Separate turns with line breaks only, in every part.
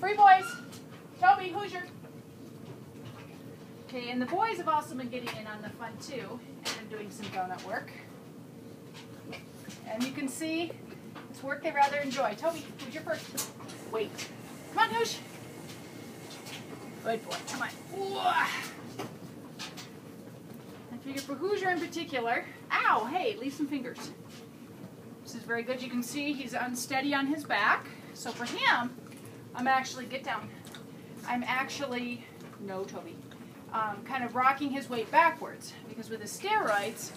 Free boys. Toby, Hoosier. Okay, and the boys have also been getting in on the fun too, and doing some donut work. And you can see it's work they rather enjoy. Toby, who's your first? Wait. Come on, Hoosh. Good boy. Come on. Ooh. I figure for Hoosier in particular, ow, hey, leave some fingers. This is very good. You can see he's unsteady on his back. So for him, I'm actually, get down. I'm actually, no, Toby, um, kind of rocking his weight backwards because with the steroids,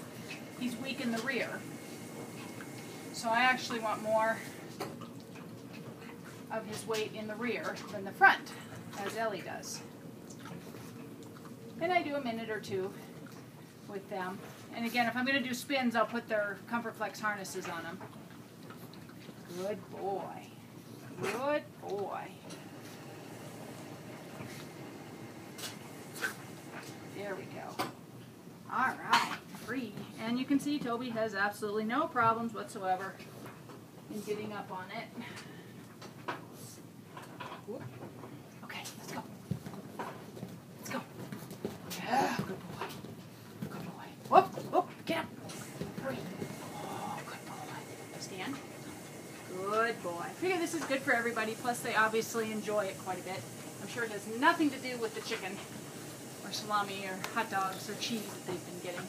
he's weak in the rear. So I actually want more of his weight in the rear than the front, as Ellie does. And I do a minute or two with them. And again, if I'm going to do spins, I'll put their Comfort Flex harnesses on them. Good boy. Good boy. There we go. All right, free. And you can see Toby has absolutely no problems whatsoever in getting up on it. Whoop. Okay, let's go. Let's go. Yeah, good boy. Good boy. Whoop, whoop, get up. Free. Oh, good boy. Stand. Good boy. I figure this is good for everybody, plus they obviously enjoy it quite a bit. I'm sure it has nothing to do with the chicken or salami or hot dogs or cheese that they've been getting.